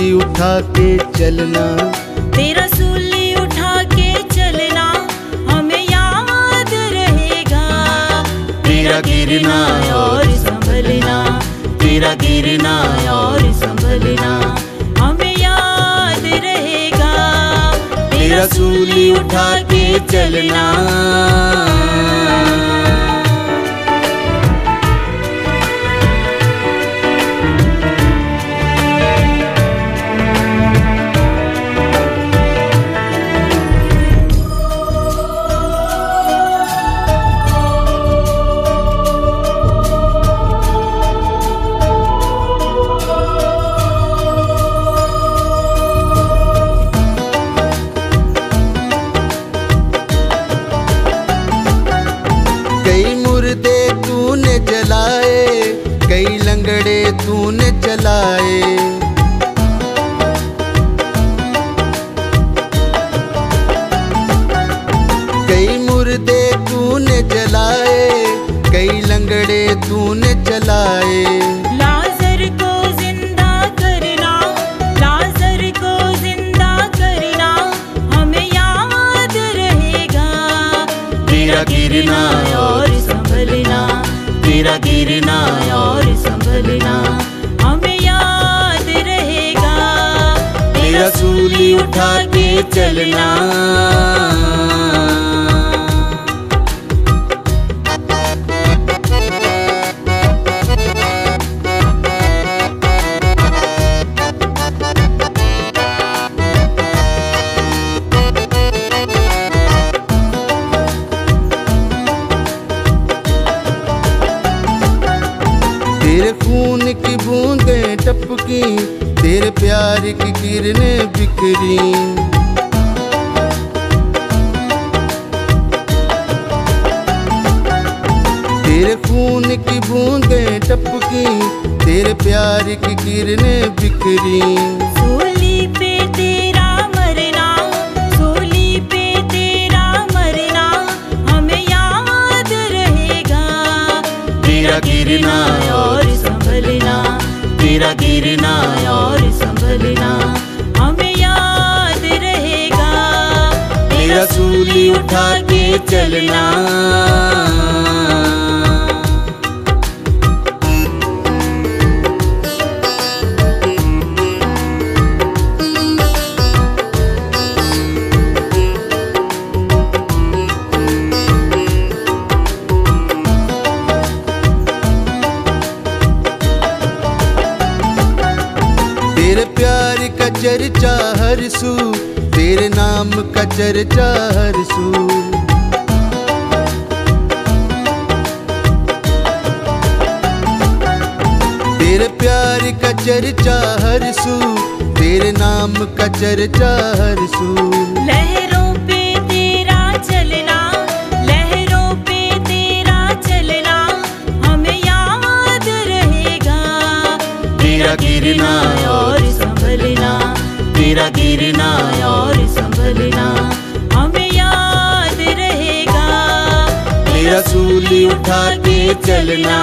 सूली उठा के चलना। तेरा सूली उठा के चलना हमें याद रहेगा। तेरा गिरना और संभलना। तेरा गिरना और संभलना। हमें याद रहेगा। तेरा सूली उठा के चलना। कई लंगड़े तूने जलाए कई मुर्दे तूने जलाए कई लंगड़े तूने जलाए लाजर को तेरा गिरना और संभलना हमें याद रहेगा। तेरा सूली उठा के चलना। खून की बूंदें टपकी, तेरे प्यार की किरणें बिखरी। तेरे खून की बूंदें टपकी, तेरे प्यार की किरणें बिखरी। पे तेरा तेरा हमें याद रहेगा। तेरा गिरना और तेरा गिरना और संभलना हमें याद रहेगा। तेरा सूली उठा के चलना। चर्चा हर सू तेरे नाम का चर्चा हर सू। तेरे प्यार का चर्चा हर सू तेरे नाम का चर्चा हर सू। लहरों पे तेरा चलना लहरों पे तेरा चलना हमें याद रहेगा। तेरा गिरना और तेरा गिरना और संभलना। हमें याद रहेगा। मेरा सूली उठा के चलना।